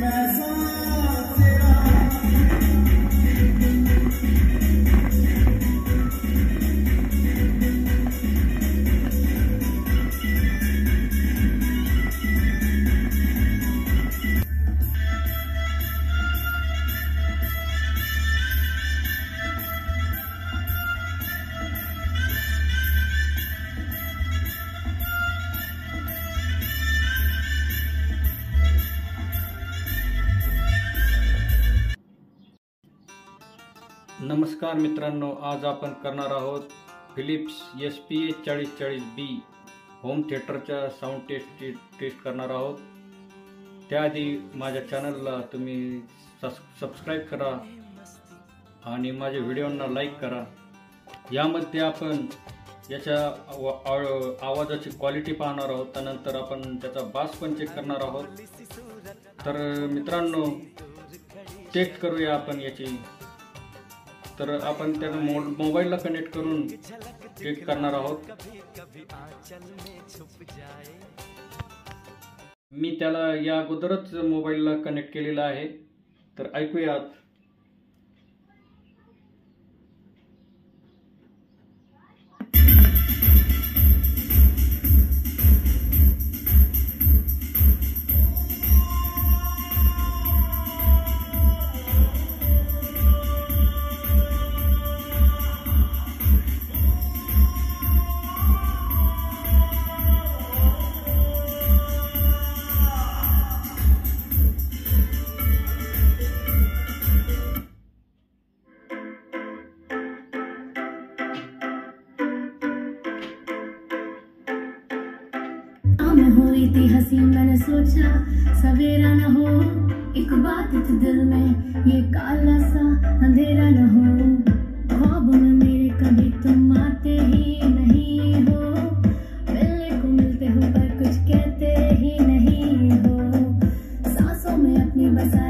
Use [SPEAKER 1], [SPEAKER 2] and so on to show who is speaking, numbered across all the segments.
[SPEAKER 1] Mas नमस्कार मित्रांनो आज आपण करणार आहोत फिलिप्स एस पी ए चाळीस चाळीस बी होम थिएटरच्या साऊंड टेस्ट टेस्ट करणार आहोत. त्याआधी माझ्या चॅनलला तुम्ही सस सबस्क्राईब करा आणि माझ्या व्हिडिओंना लाईक करा. यामध्ये आपण याच्या आवाजाची क्वालिटी पाहणार आहोत त्यानंतर आपण त्याचा बास पण चेक करणार आहोत. तर मित्रांनो टेस्ट करूया आपण याची. तर आपण त्याला मो मोबाईलला कनेक्ट करून क्लिक करणार आहोत. मी त्याला या अगोदरच मोबाईलला कनेक्ट केलेला आहे. तर ऐकूयात.
[SPEAKER 2] थी हँसी मैंने सोचा, सवेरा न हो, एक बात थी दिल में, ये काला सा अंधेरा न हो। ख्वाब में मेरे कभी तुम आते ही नहीं हो, मिलने को मिलते हो पर कुछ कहते ही नहीं हो। सांसों में अपनी बसा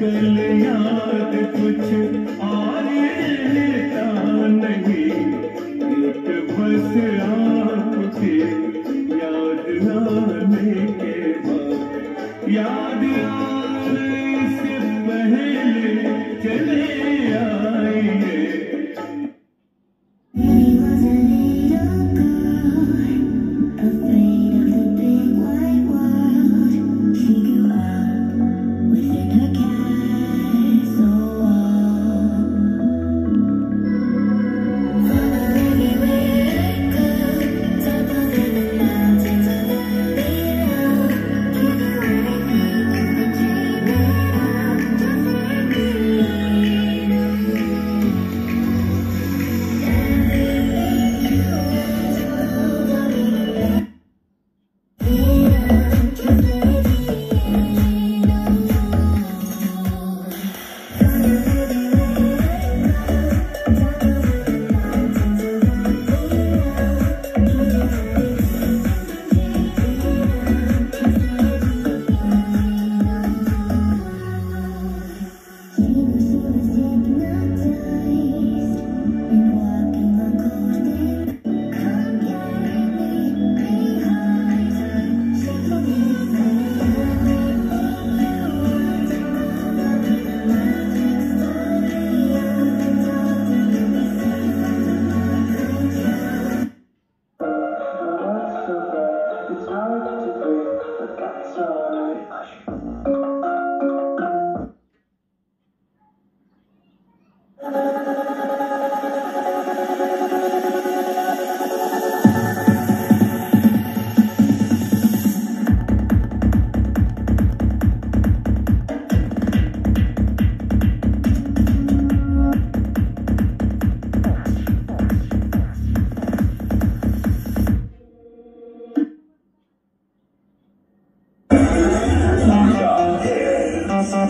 [SPEAKER 3] आजकल याद कुछ? और रहता नहीं एक बस याद आने के बाद? याद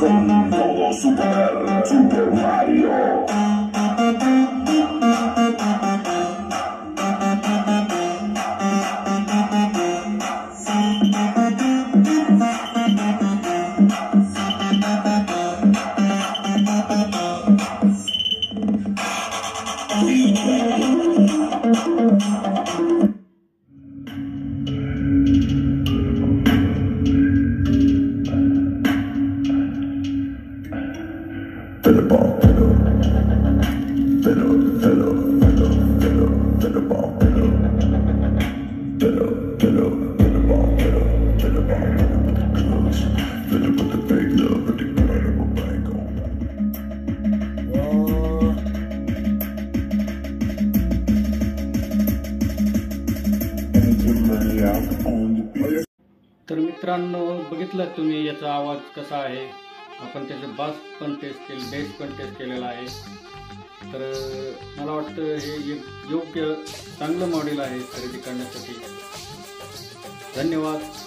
[SPEAKER 4] con todo su Super Mario.
[SPEAKER 1] मित्रांनो बघितलं तुम्ही याचा आवाज कसा आहे? आपण त्याचं बास पण टेस्ट केलं बेस पण टेस्ट केलेला आहे. तर मला वाटतं हे एक योग्य चांगलं मॉडेल आहे खरेदी करण्यासाठी. धन्यवाद.